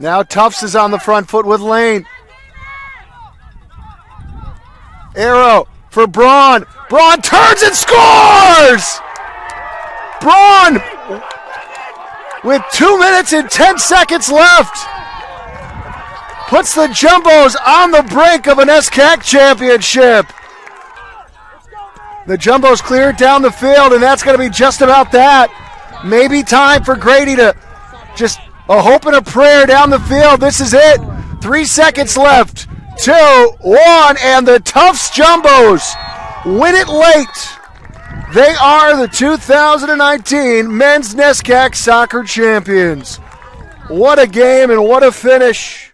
Now Tufts is on the front foot with Lane. Arrow for Braun. Braun turns and scores! Braun with two minutes and 10 seconds left puts the Jumbos on the brink of a NESCAC championship. The Jumbos clear down the field, and that's going to be just about that. Maybe time for Grady to just a hope and a prayer down the field. This is it. Three seconds left. Two, one, and the Tufts Jumbos win it late. They are the 2019 men's NESCAC soccer champions. What a game and what a finish.